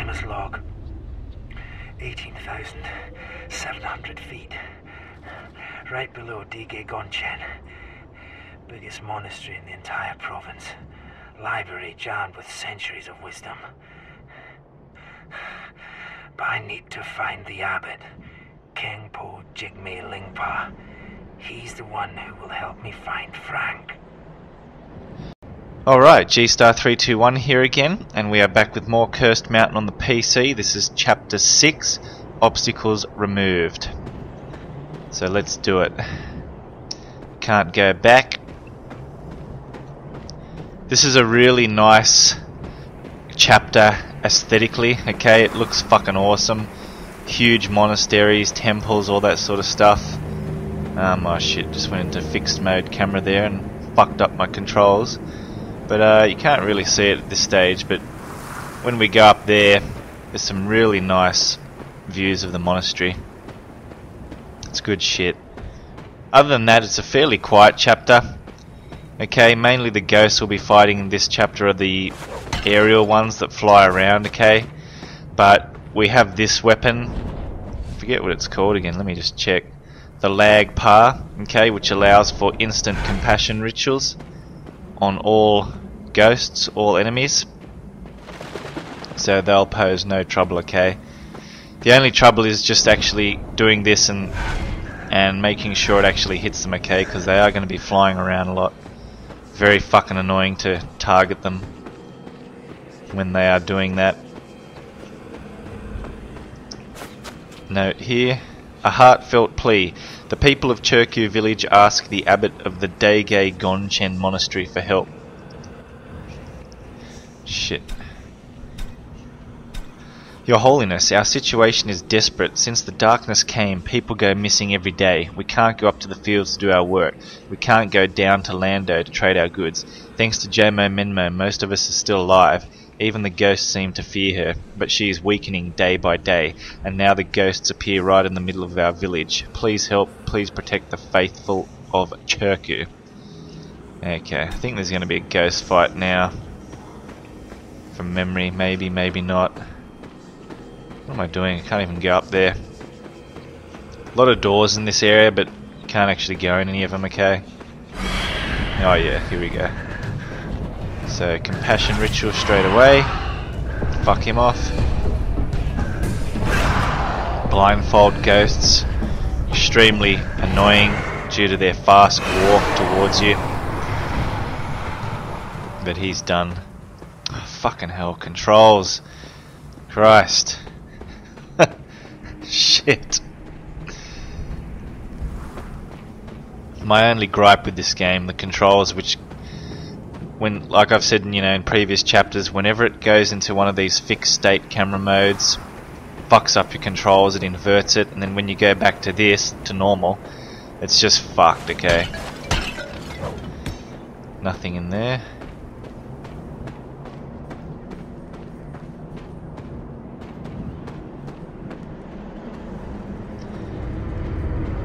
climber's log. 18,700 feet. Right below Dige Gonchen. Biggest monastery in the entire province. Library jammed with centuries of wisdom. But I need to find the abbot, Kengpo Jigme Lingpa. He's the one who will help me find Frank. Alright, G-Star 321 here again, and we are back with more Cursed Mountain on the PC. This is Chapter 6, Obstacles Removed. So let's do it. Can't go back. This is a really nice chapter aesthetically, okay? It looks fucking awesome. Huge monasteries, temples, all that sort of stuff. Um, oh shit, just went into fixed mode camera there and fucked up my controls. But uh, you can't really see it at this stage, but when we go up there, there's some really nice views of the monastery. It's good shit. Other than that, it's a fairly quiet chapter. Okay, mainly the ghosts will be fighting in this chapter are the aerial ones that fly around, okay? But we have this weapon, forget what it's called again, let me just check. The Lagpa, okay, which allows for instant compassion rituals on all ghosts, all enemies. So they'll pose no trouble, okay? The only trouble is just actually doing this and and making sure it actually hits them, okay? Because they are going to be flying around a lot. Very fucking annoying to target them when they are doing that. Note here, a heartfelt plea. The people of Cherku village ask the abbot of the Daige Gonchen monastery for help. Shit. Your Holiness, our situation is desperate. Since the darkness came, people go missing every day. We can't go up to the fields to do our work. We can't go down to Lando to trade our goods. Thanks to Jomo Menmo, most of us are still alive. Even the ghosts seem to fear her, but she is weakening day by day, and now the ghosts appear right in the middle of our village. Please help, please protect the faithful of Cherku. Okay, I think there's going to be a ghost fight now. From memory, maybe, maybe not. What am I doing? I can't even go up there. A lot of doors in this area, but can't actually go in any of them, okay? Oh yeah, here we go. So, compassion ritual straight away. Fuck him off. Blindfold ghosts. Extremely annoying due to their fast walk towards you. But he's done. Oh, fucking hell, controls. Christ. Shit. My only gripe with this game, the controls, which, when, like I've said, you know, in previous chapters, whenever it goes into one of these fixed state camera modes, fucks up your controls, it inverts it, and then when you go back to this, to normal, it's just fucked, okay? Nothing in there.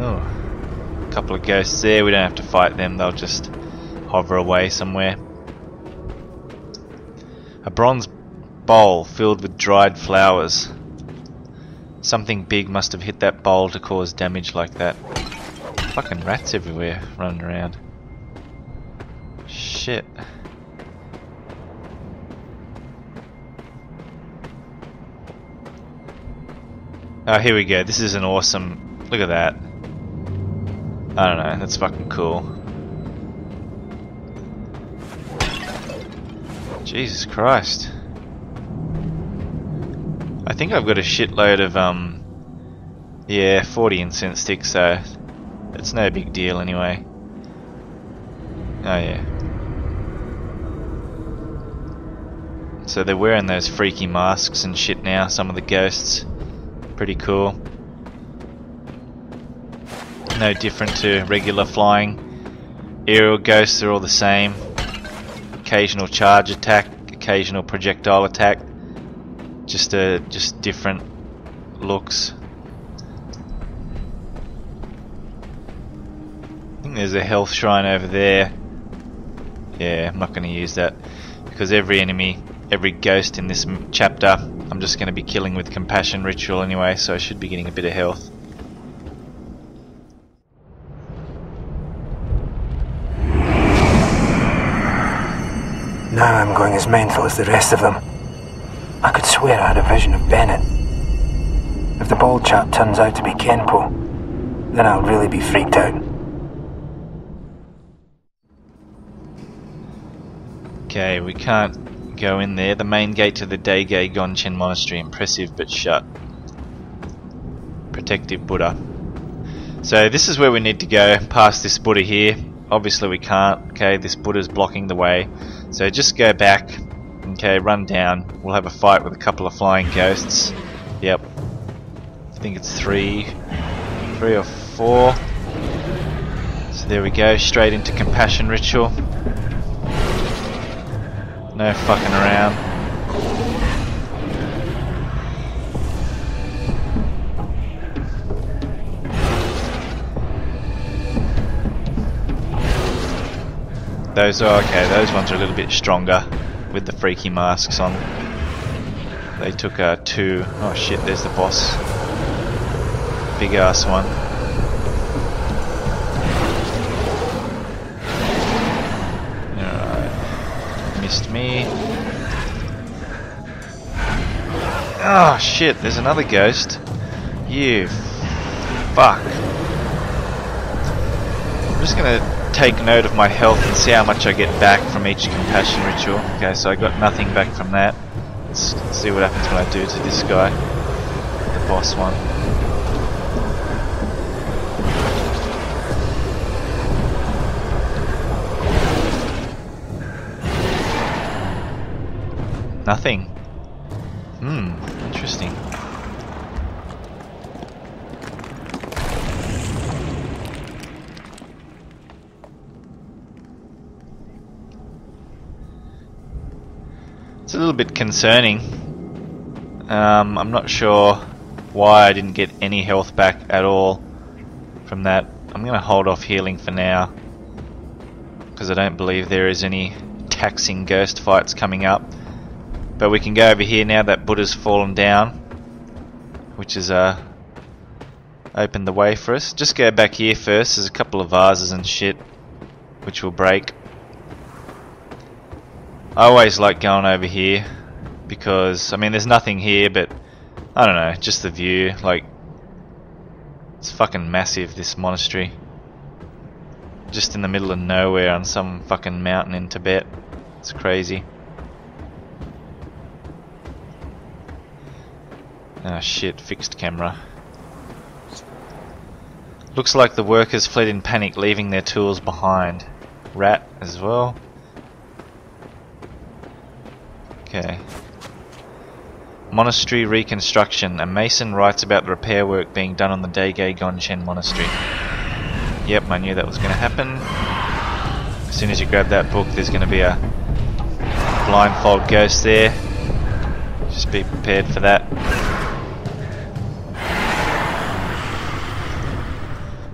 Oh, a couple of ghosts there. We don't have to fight them. They'll just hover away somewhere. Bronze bowl filled with dried flowers. Something big must have hit that bowl to cause damage like that. Fucking rats everywhere running around. Shit. Oh, here we go. This is an awesome... Look at that. I don't know, that's fucking cool. Jesus Christ. I think I've got a shitload of, um, yeah, 40 incense sticks, so it's no big deal anyway. Oh yeah. So they're wearing those freaky masks and shit now, some of the ghosts. Pretty cool. No different to regular flying. Aerial ghosts are all the same. Occasional charge attack, occasional projectile attack. Just uh, just different looks. I think there's a health shrine over there. Yeah, I'm not going to use that because every enemy every ghost in this chapter. I'm just going to be killing with compassion ritual anyway, so I should be getting a bit of health. Now I'm going as mental as the rest of them. I could swear I had a vision of Bennett. If the bald chap turns out to be Kenpo, then I'll really be freaked out. Okay, we can't go in there. The main gate to the Daige Gonchen Monastery, impressive but shut. Protective Buddha. So this is where we need to go, past this Buddha here. Obviously we can't, okay, this Buddha's blocking the way. So just go back, okay, run down. We'll have a fight with a couple of flying ghosts. Yep. I think it's three, three or four. So there we go, straight into compassion ritual. No fucking around. Those are okay, those ones are a little bit stronger with the freaky masks on. They took uh, two. Oh shit, there's the boss. Big ass one. missed me. Oh shit, there's another ghost. You fuck. I'm just gonna take note of my health and see how much I get back from each compassion ritual. Okay, so I got nothing back from that. Let's see what happens when I do to this guy. The boss one. Nothing. Hmm, interesting. It's a little bit concerning. Um, I'm not sure why I didn't get any health back at all from that. I'm going to hold off healing for now because I don't believe there is any taxing ghost fights coming up. But we can go over here now that Buddha's fallen down, which has uh, opened the way for us. Just go back here first. There's a couple of vases and shit, which will break. I always like going over here because I mean there's nothing here, but I don't know, just the view. Like it's fucking massive. This monastery, just in the middle of nowhere on some fucking mountain in Tibet. It's crazy. Ah shit, fixed camera. Looks like the workers fled in panic leaving their tools behind. Rat as well. Okay. Monastery reconstruction. A mason writes about the repair work being done on the Daige Gonchen Monastery. Yep, I knew that was going to happen. As soon as you grab that book, there's going to be a blindfold ghost there. Just be prepared for that.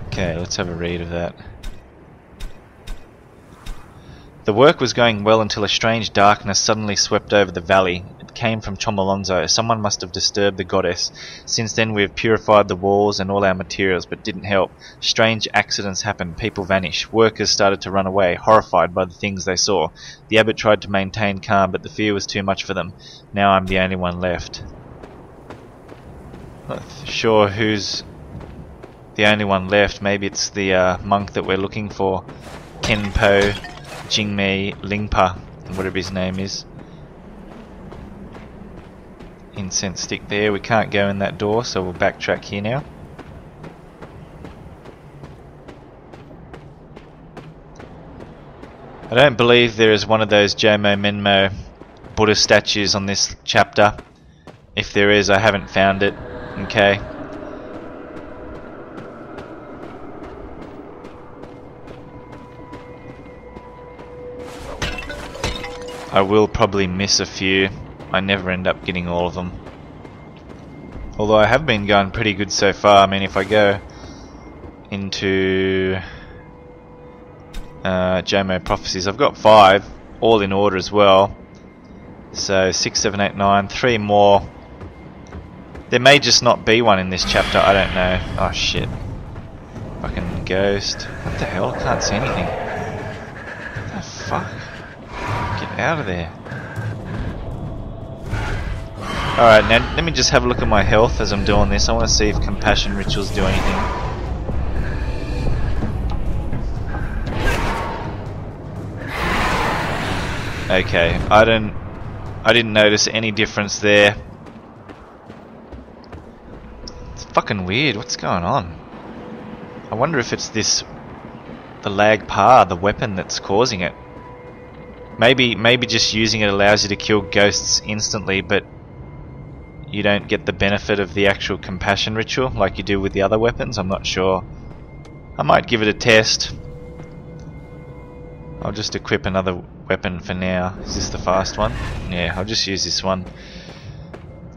Okay, let's have a read of that. The work was going well until a strange darkness suddenly swept over the valley. It came from Chomolonzo. Someone must have disturbed the goddess. Since then we have purified the walls and all our materials, but didn't help. Strange accidents happened. People vanished. Workers started to run away, horrified by the things they saw. The abbot tried to maintain calm, but the fear was too much for them. Now I'm the only one left. Not sure who's the only one left. Maybe it's the uh, monk that we're looking for. Kenpo Jingmei Lingpa, whatever his name is. Incense stick there. We can't go in that door, so we'll backtrack here now. I don't believe there is one of those Jomo Menmo Buddha statues on this chapter. If there is, I haven't found it. Okay. I will probably miss a few. I never end up getting all of them. Although I have been going pretty good so far. I mean, if I go into uh, JMO Prophecies, I've got five, all in order as well. So six, seven, eight, nine, three more. There may just not be one in this chapter. I don't know. Oh shit! Fucking ghost. What the hell? I can't see anything. What the fuck? Out of there. Alright, now let me just have a look at my health as I'm doing this. I want to see if compassion rituals do anything. Okay, I didn't I didn't notice any difference there. It's fucking weird, what's going on? I wonder if it's this the Lagpa, the weapon that's causing it. Maybe maybe just using it allows you to kill ghosts instantly, but you don't get the benefit of the actual compassion ritual like you do with the other weapons. I'm not sure. I might give it a test. I'll just equip another weapon for now. Is this the fast one? Yeah, I'll just use this one.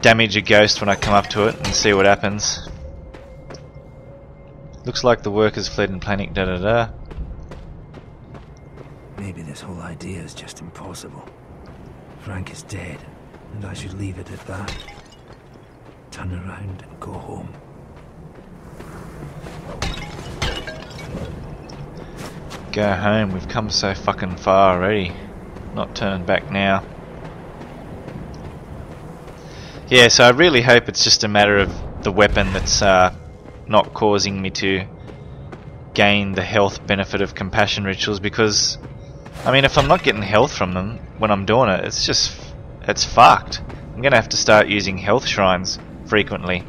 Damage a ghost when I come up to it and see what happens. Looks like the workers fled in panic, da da da. Maybe this whole idea is just impossible. Frank is dead, and I should leave it at that. Turn around and go home. Go home, we've come so fucking far already. Not turning back now. Yeah, so I really hope it's just a matter of the weapon that's uh, not causing me to gain the health benefit of compassion rituals because I mean if I'm not getting health from them when I'm doing it it's just it's fucked I'm gonna have to start using health shrines frequently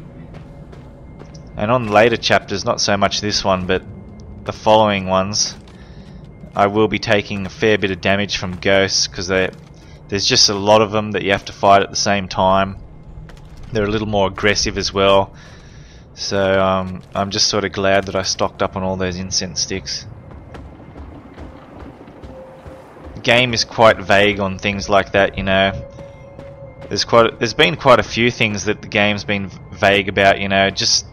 and on later chapters not so much this one but the following ones I will be taking a fair bit of damage from ghosts because there's just a lot of them that you have to fight at the same time. They're a little more aggressive as well. So um, I'm just sort of glad that I stocked up on all those incense sticks. Game is quite vague on things like that, you know. There's quite there's been quite a few things that the game's been vague about, you know. Just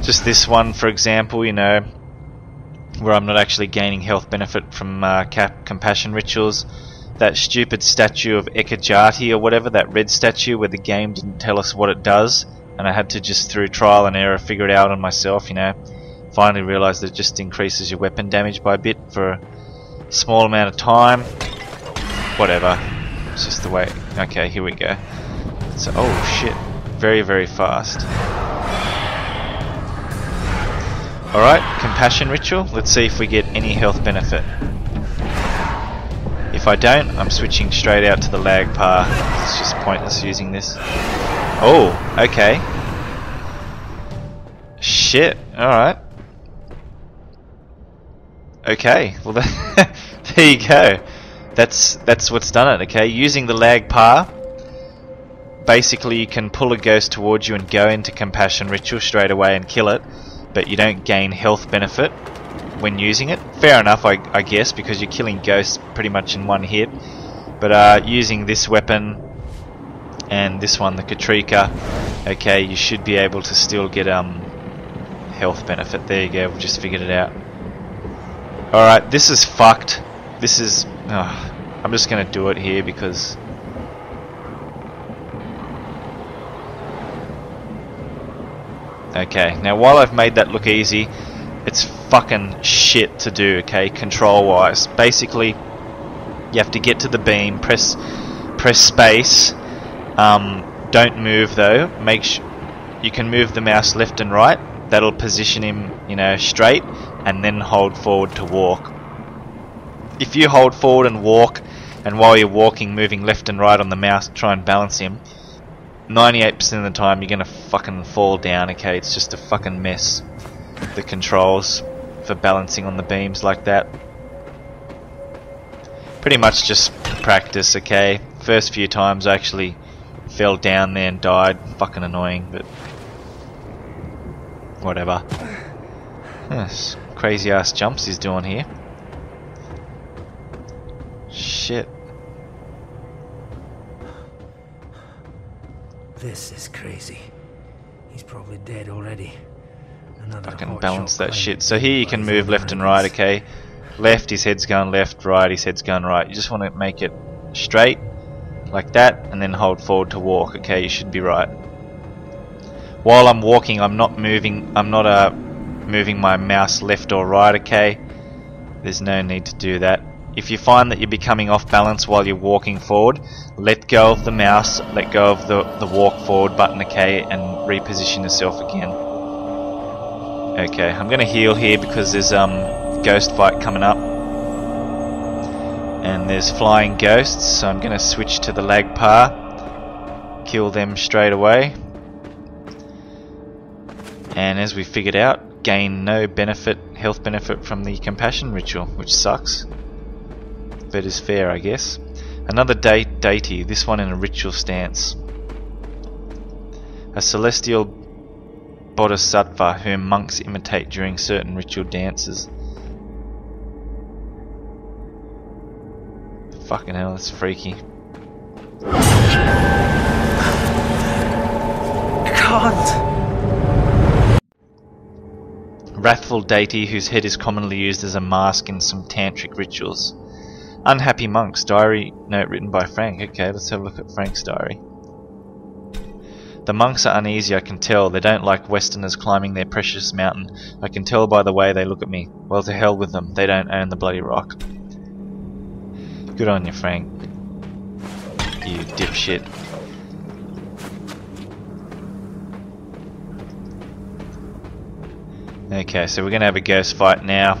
just this one, for example, you know where I'm not actually gaining health benefit from uh, compassion rituals. That stupid statue of Ekajati or whatever, that red statue where the game didn't tell us what it does, and I had to just through trial and error figure it out on myself, you know. Finally realised that it just increases your weapon damage by a bit for small amount of time. Whatever. It's just the way. Okay, here we go. So, oh shit. Very, very fast. Alright, compassion ritual. Let's see if we get any health benefit. If I don't, I'm switching straight out to the Lagpa. It's just pointless using this. Oh, okay. Shit, alright. Okay, well there you go. That's that's what's done it, okay? Using the Lagpa, basically you can pull a ghost towards you and go into compassion ritual straight away and kill it but you don't gain health benefit when using it. Fair enough, I, I guess, because you're killing ghosts pretty much in one hit. But uh, using this weapon and this one, the Katrika, okay, you should be able to still get um health benefit. There you go, we just figured it out. Alright, this is fucked. This is... Oh, I'm just to do it here because Okay, now while I've made that look easy, it's fucking shit to do, okay, control-wise. Basically, you have to get to the beam, press press space, um, don't move though, make you can move the mouse left and right, that'll position him, you know, straight, and then hold forward to walk. If you hold forward and walk, and while you're walking, moving left and right on the mouse, try and balance him, 98% of the time you're gonna fucking fall down, okay? It's just a fucking mess. The controls for balancing on the beams like that. Pretty much just practice, okay? First few times I actually fell down there and died. Fucking annoying, but... Whatever. Yes, crazy ass jumps he's doing here. Shit. This is crazy. He's probably dead already. Another I can balance that shit. So here you can move left and right, okay? Left, his head's going left, right, his head's going right. You just want to make it straight. like that, and then hold forward to walk. Okay, you should be right. While I'm walking, I'm not moving. I'm not uh, moving my mouse left or right. Okay, there's no need to do that. If you find that you're becoming off balance while you're walking forward, let go of the mouse, let go of the, the walk forward button, okay, and reposition yourself again. Okay, I'm going to heal here because there's um ghost fight coming up. And there's flying ghosts, so I'm going to switch to the Lagpa, kill them straight away. And as we figured out, gain no benefit, health benefit from the compassion ritual, which sucks but is fair, I guess. Another date deity, this one in a ritual stance. A celestial bodhisattva whom monks imitate during certain ritual dances. Fucking hell, that's freaky. Can't. Wrathful deity whose head is commonly used as a mask in some tantric rituals. Unhappy Monk's diary note written by Frank. Okay, let's have a look at Frank's diary. The monks are uneasy, I can tell. They don't like Westerners climbing their precious mountain. I can tell by the way they look at me. Well, to hell with them. They don't own the bloody rock. Good on you, Frank. You dipshit. Okay, so we're gonna have a ghost fight now.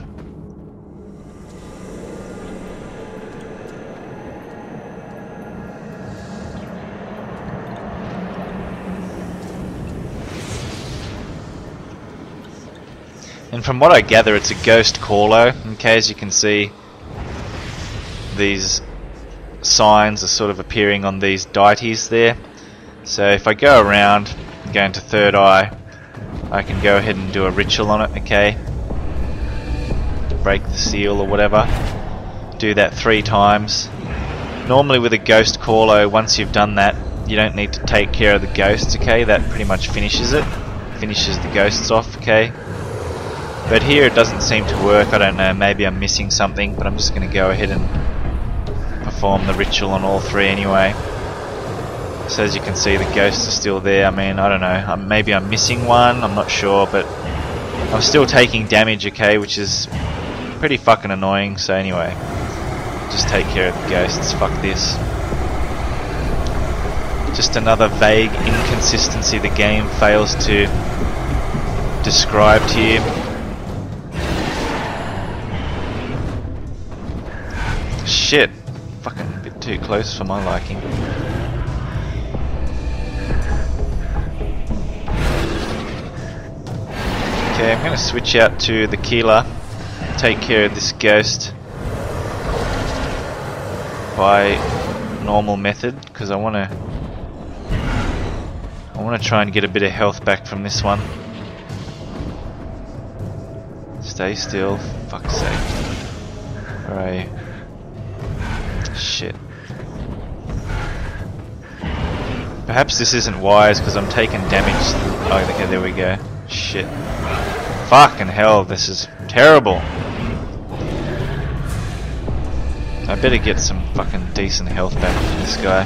And from what I gather, it's a ghost Calo. Okay, as you can see, these signs are sort of appearing on these deities there. So if I go around, go into third eye, I can go ahead and do a ritual on it, okay? Break the seal or whatever. Do that three times. Normally with a ghost Calo, once you've done that, you don't need to take care of the ghosts, okay? That pretty much finishes it. Finishes the ghosts off, okay? But here it doesn't seem to work, I don't know, maybe I'm missing something, but I'm just going to go ahead and perform the ritual on all three anyway. So as you can see the ghosts are still there, I mean, I don't know, um, maybe I'm missing one, I'm not sure, but I'm still taking damage, okay, which is pretty fucking annoying, so anyway, just take care of the ghosts, fuck this. Just another vague inconsistency the game fails to describe to you. Shit! Fucking a bit too close for my liking. Okay, I'm gonna switch out to the Kila, take care of this ghost by normal method, because I wanna I wanna try and get a bit of health back from this one. Stay still, fuck's sake. You? Shit. Perhaps this isn't wise because I'm taking damage. Oh, okay, there we go. Shit. Fucking hell, this is terrible. I better get some fucking decent health back from this guy.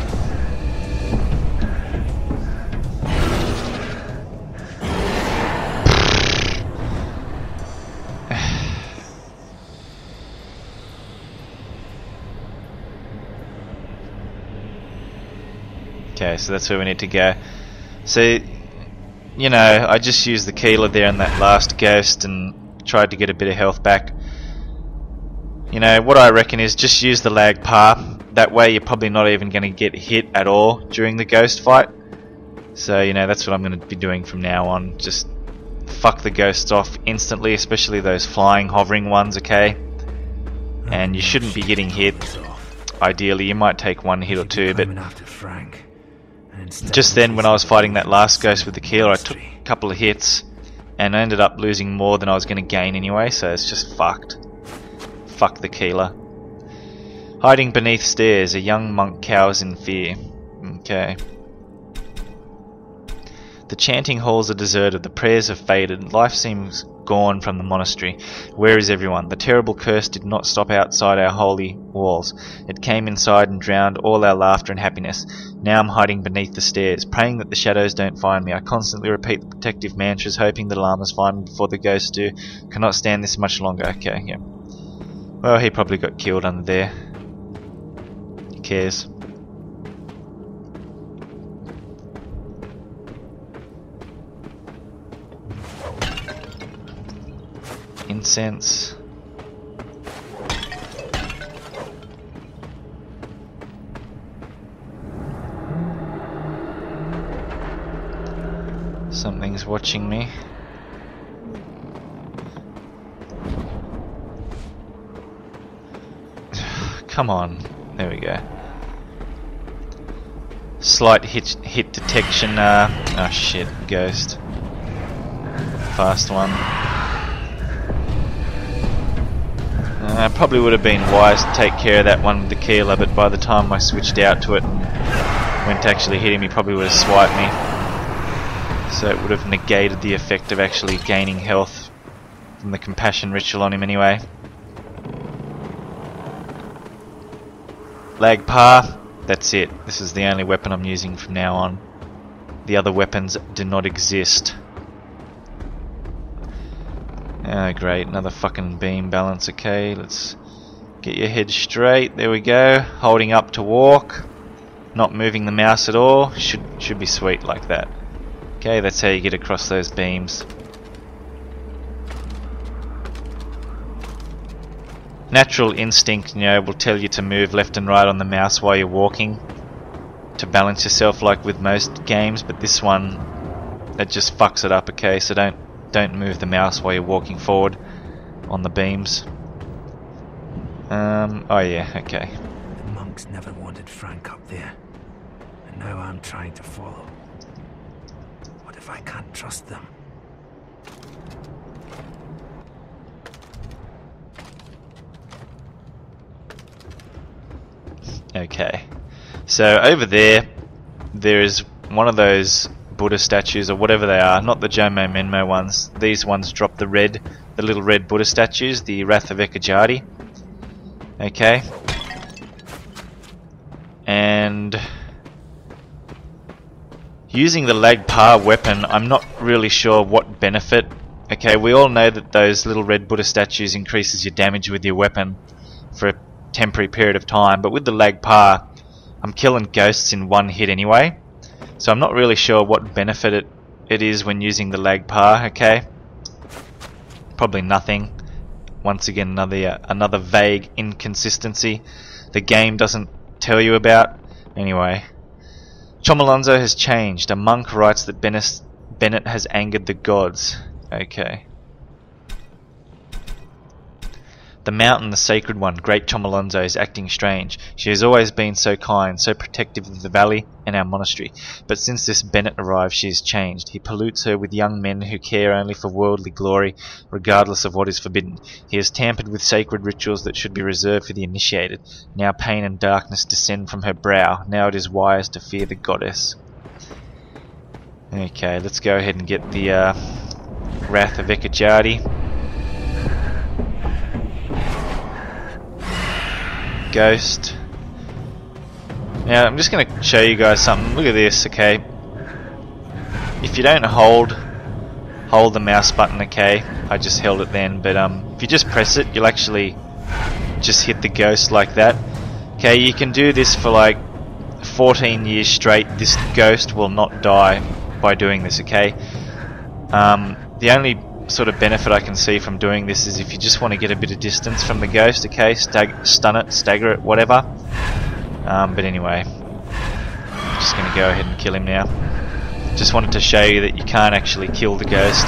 Okay, so that's where we need to go. So, you know, I just used the Kila there in that last ghost and tried to get a bit of health back. You know, what I reckon is just use the Lagpa. That way you're probably not even going to get hit at all during the ghost fight. So, you know, that's what I'm going to be doing from now on. Just fuck the ghosts off instantly, especially those flying, hovering ones, okay? And you shouldn't be getting hit. Ideally, you might take one hit or two, but just then when I was fighting that last ghost with the Kila I took a couple of hits and I ended up losing more than I was going to gain anyway so it's just fucked. Fuck the Kila. Hiding beneath stairs, a young monk cowers in fear. Okay. The chanting halls are deserted, the prayers have faded, life seems gone from the monastery. Where is everyone? The terrible curse did not stop outside our holy walls. It came inside and drowned all our laughter and happiness. Now I'm hiding beneath the stairs, praying that the shadows don't find me. I constantly repeat the protective mantras, hoping the lamas find me before the ghosts do. Cannot stand this much longer. Okay, yeah. Well, he probably got killed under there. Who cares? Something's watching me. Come on. There we go. Slight hit hit detection. Uh, oh shit, ghost. Fast one. Uh, probably would have been wise to take care of that one with the Kila, but by the time I switched out to it and went to actually hit him, he probably would have swiped me. So it would have negated the effect of actually gaining health from the compassion ritual on him anyway. Lag path, that's it. This is the only weapon I'm using from now on. The other weapons do not exist. Oh great, another fucking beam balance, okay, let's get your head straight, there we go, holding up to walk, not moving the mouse at all, should, should be sweet like that. Okay, that's how you get across those beams. Natural instinct, you know, will tell you to move left and right on the mouse while you're walking to balance yourself like with most games, but this one, it just fucks it up, okay, so don't don't move the mouse while you're walking forward on the beams. Um, oh yeah, okay. The monks never wanted Frank up there. And now I'm trying to follow. What if I can't trust them? Okay. So over there, there is one of those Buddha statues or whatever they are, not the Jomo Menmo ones. These ones drop the red, the little red Buddha statues, the Wrath of Ekajati. Okay. And using the Lagpa weapon, I'm not really sure what benefit. Okay, we all know that those little red Buddha statues increases your damage with your weapon for a temporary period of time, but with the Lagpa, I'm killing ghosts in one hit anyway. So I'm not really sure what benefit it, it is when using the Lagpa, okay? Probably nothing. Once again, another uh, another vague inconsistency the game doesn't tell you about. Anyway, Chomolonzo has changed. A monk writes that Bennett has angered the gods. Okay. The mountain, the sacred one, great Chomolonzo, is acting strange. She has always been so kind, so protective of the valley and our monastery. But since this Bennett arrived, she has changed. He pollutes her with young men who care only for worldly glory, regardless of what is forbidden. He has tampered with sacred rituals that should be reserved for the initiated. Now pain and darkness descend from her brow. Now it is wise to fear the goddess. Okay, let's go ahead and get the uh, Wrath of Ekajati. Ghost. Now I'm just going to show you guys something. Look at this, okay? If you don't hold hold the mouse button, okay? I just held it then, but um, if you just press it, you'll actually just hit the ghost like that. Okay, you can do this for like 14 years straight. This ghost will not die by doing this, okay? Um, the only sort of benefit I can see from doing this is if you just want to get a bit of distance from the ghost, okay, stag stun it, stagger it, whatever. Um, but anyway, I'm just going to go ahead and kill him now. Just wanted to show you that you can't actually kill the ghost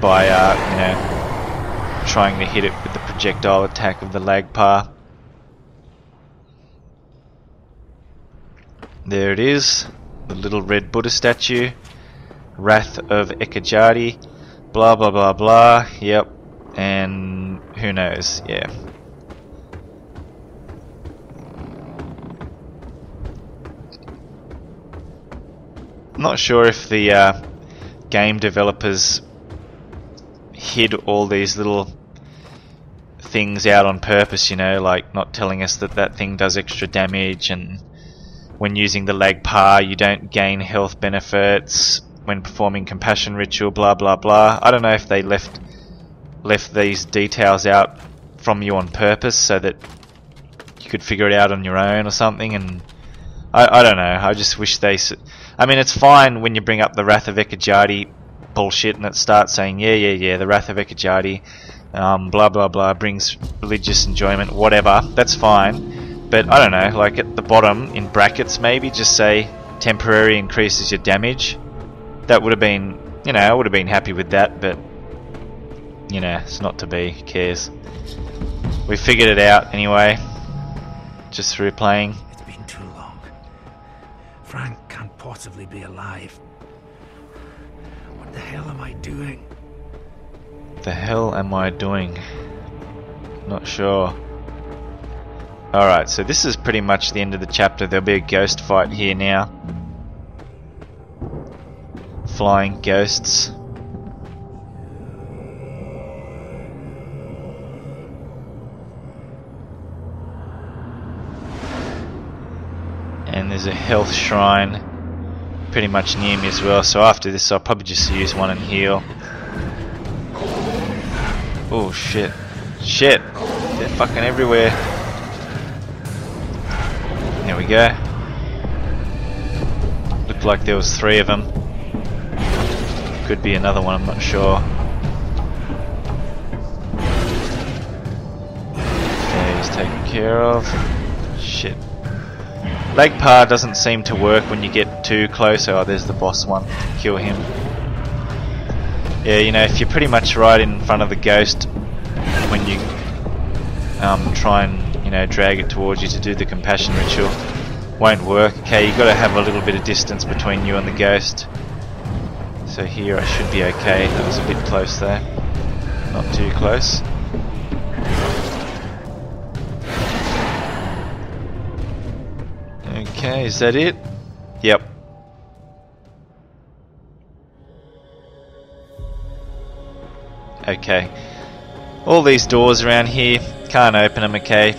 by, uh, you know, trying to hit it with the projectile attack of the Lagpa. There it is, the little red Buddha statue. Wrath of Ekajati blah blah blah blah. Yep. And who knows? Yeah. Not sure if the uh, game developers hid all these little things out on purpose, you know, like not telling us that that thing does extra damage and when using the Legpa you don't gain health benefits when performing compassion ritual blah blah blah. I don't know if they left left these details out from you on purpose so that you could figure it out on your own or something and I, I don't know. I just wish they I mean it's fine when you bring up the Wrath of Ekajati bullshit and it starts saying yeah yeah yeah the Wrath of Ekajati um, blah blah blah brings religious enjoyment, whatever. That's fine, but I don't know. Like at the bottom in brackets, maybe just say temporary increases your damage. That would have been, you know, I would have been happy with that, but you know, it's not to be. Who cares? We figured it out anyway, just through playing. It's been too long. Frank can't possibly be alive. What the hell am I doing? the hell am I doing? Not sure. Alright, so this is pretty much the end of the chapter. There'll be a ghost fight here now. Flying ghosts. And there's a health shrine pretty much near me as well, so after this I'll probably just use one and heal. Oh shit. Shit! They're fucking everywhere. There we go. Looked like there was three of them. Could be another one, I'm not sure. Okay, he's taken care of. Shit. Legpa doesn't seem to work when you get too close. Oh, there's the boss one. Kill him. Yeah, you know, if you're pretty much right in front of the ghost when you um, try and, you know, drag it towards you to do the compassion ritual, won't work. Okay, you've got to have a little bit of distance between you and the ghost. So here I should be okay. That was a bit close there. Not too close. Okay, is that it? Yep. Okay. All these doors around here, can't open them, okay?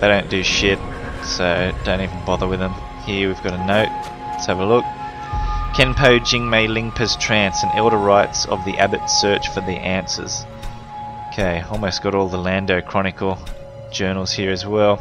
They don't do shit, so don't even bother with them. Here we've got a note. Let's have a look. Kenpo Jingmei Lingpa's trance and elder rites of the abbot's search for the answers. Okay, almost got all the Lando Chronicle journals here as well.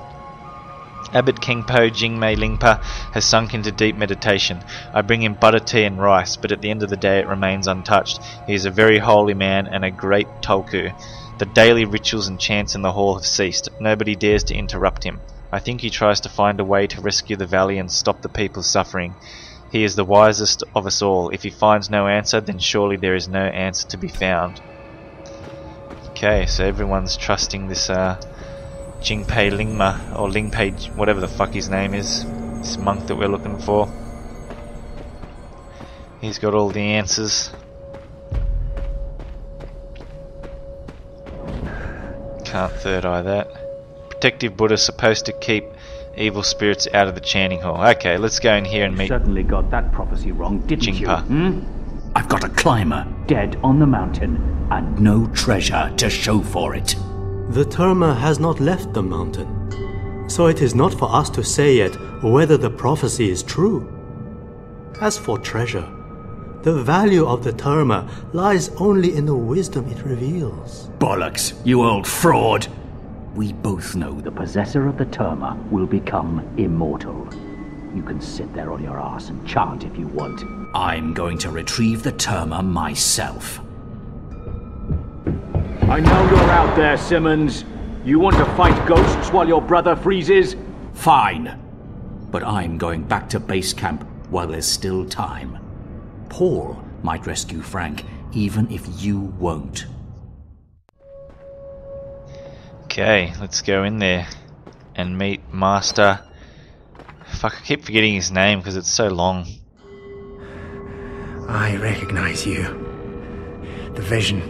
Abbot Kingpo Jingmei Lingpa has sunk into deep meditation. I bring him butter tea and rice, but at the end of the day it remains untouched. He is a very holy man and a great tulku. The daily rituals and chants in the hall have ceased. Nobody dares to interrupt him. I think he tries to find a way to rescue the valley and stop the people's suffering. He is the wisest of us all. If he finds no answer, then surely there is no answer to be found. Okay, so everyone's trusting this uh, Jingpei Lingma, or Lingpei, whatever the fuck his name is, this monk that we're looking for. He's got all the answers. Can't third eye that. Protective Buddha supposed to keep evil spirits out of the chanting hall. Okay, let's go in here and meet. Certainly got that prophecy wrong, didn't Jingpa. you? Hmm? I've got a climber dead on the mountain and no treasure to show for it. The Terma has not left the mountain, so it is not for us to say yet whether the prophecy is true. As for treasure, the value of the Terma lies only in the wisdom it reveals. Bollocks, you old fraud! We both know the possessor of the Terma will become immortal. You can sit there on your ass and chant if you want. I'm going to retrieve the Terma myself. I know you're out there, Simmons. You want to fight ghosts while your brother freezes? Fine. But I'm going back to base camp while there's still time. Paul might rescue Frank, even if you won't. Okay, let's go in there and meet Master. Fuck, I keep forgetting his name because it's so long. I recognize you. The vision.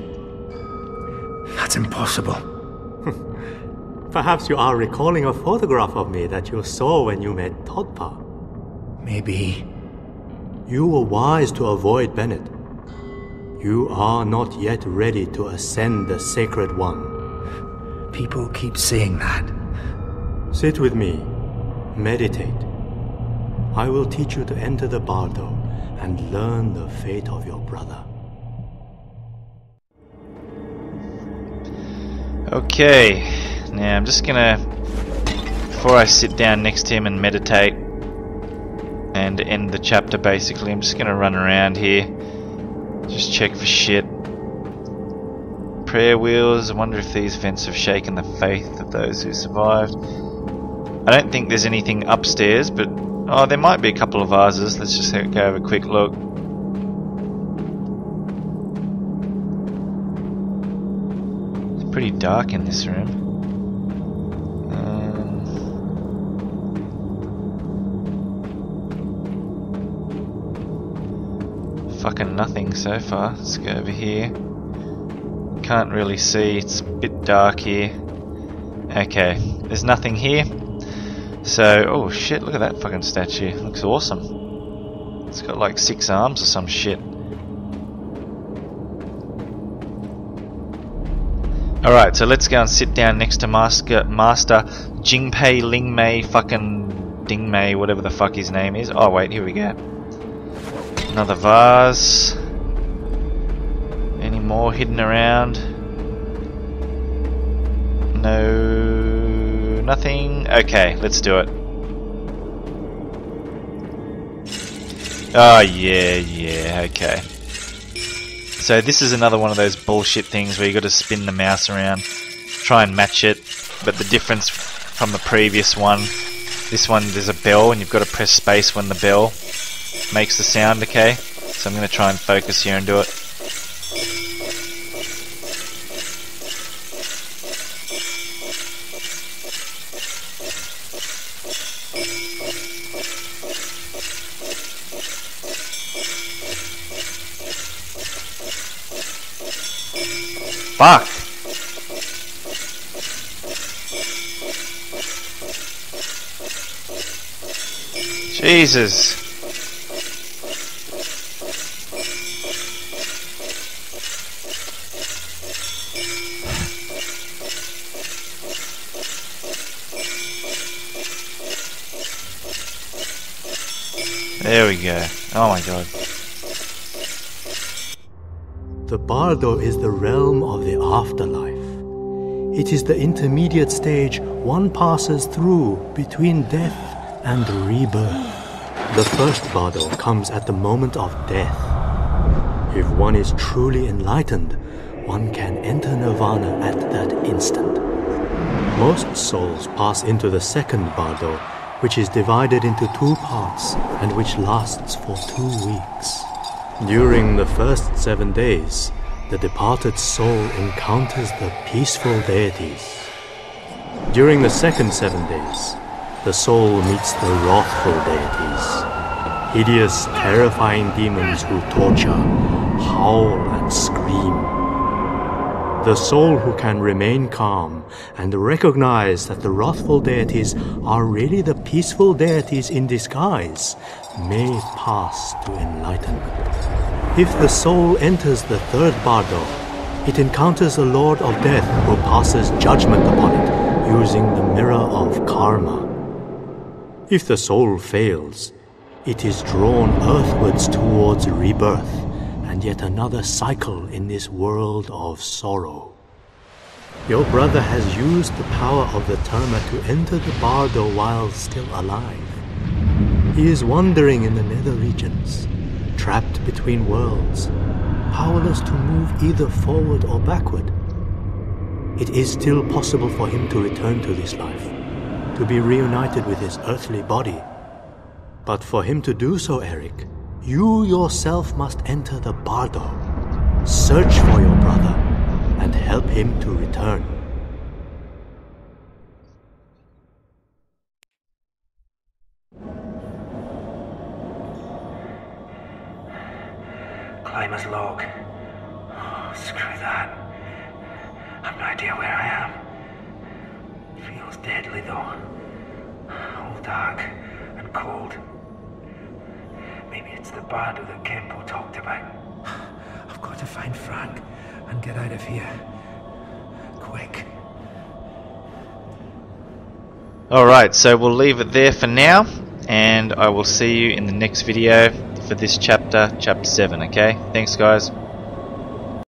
That's impossible. Perhaps you are recalling a photograph of me that you saw when you met Todpa. Maybe. You were wise to avoid Bennett. You are not yet ready to ascend the Sacred One. People keep saying that. Sit with me. Meditate. I will teach you to enter the Bardo and learn the fate of your brother. Okay, now I'm just gonna, before I sit down next to him and meditate and end the chapter basically, I'm just gonna run around here, just check for shit. Prayer wheels, I wonder if these vents have shaken the faith of those who survived. I don't think there's anything upstairs, but oh, there might be a couple of vases. Let's just go have a quick look. It's pretty dark in this room. Um, fucking nothing so far. Let's go over here. Can't really see, it's a bit dark here. Okay, there's nothing here. So, oh shit, look at that fucking statue. Looks awesome. It's got like six arms or some shit. Alright, so let's go and sit down next to Master, Master Jingpei Lingmei fucking Dingmei, whatever the fuck his name is. Oh wait, here we go. Another vase. More hidden around? No, nothing. Okay, let's do it. Oh yeah, yeah, okay. So this is another one of those bullshit things where you got to spin the mouse around, try and match it, but the difference from the previous one, this one there's a bell and you've got to press space when the bell makes the sound, okay? So I'm going to try and focus here and do it. Fuck! Jesus! There we go. Oh my god. Bardo is the realm of the afterlife. It is the intermediate stage one passes through between death and rebirth. The first Bardo comes at the moment of death. If one is truly enlightened, one can enter Nirvana at that instant. Most souls pass into the second Bardo, which is divided into two parts and which lasts for two weeks. During the first seven days, the departed soul encounters the peaceful deities. During the second seven days, the soul meets the wrathful deities, hideous, terrifying demons who torture, howl, and scream. The soul who can remain calm and recognize that the wrathful deities are really the peaceful deities in disguise may pass to enlightenment. If the soul enters the third bardo, it encounters the Lord of Death who passes judgment upon it using the mirror of karma. If the soul fails, it is drawn earthwards towards rebirth and yet another cycle in this world of sorrow. Your brother has used the power of the Terma to enter the Bardo while still alive. He is wandering in the nether regions, trapped between worlds, powerless to move either forward or backward. It is still possible for him to return to this life, to be reunited with his earthly body. But for him to do so, Eric, you yourself must enter the Bardo, search for your brother, and help him to return. Climber's log. Oh, screw that. I've no idea where I am. Feels deadly though. All dark and cold. Maybe it's the bardo that Kempo talked about. I've got to find Frank and get out of here. Quick. Alright, so we'll leave it there for now, and I will see you in the next video for this chapter, chapter 7, okay? Thanks guys.